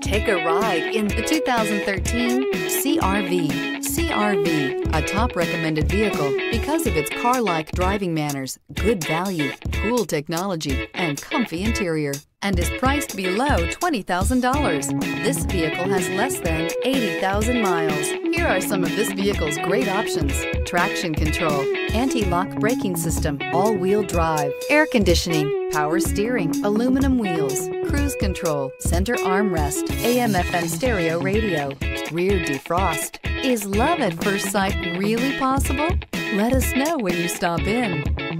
Take a ride in the 2013 CRV. CRV, a top recommended vehicle because of its car-like driving manners, good value, cool technology, and comfy interior, and is priced below $20,000. This vehicle has less than 80,000 miles. Here are some of this vehicle's great options. Traction control, anti-lock braking system, all-wheel drive, air conditioning, power steering, aluminum wheels, cruise control, center armrest, AM FM stereo radio, rear defrost. Is love at first sight really possible? Let us know when you stop in.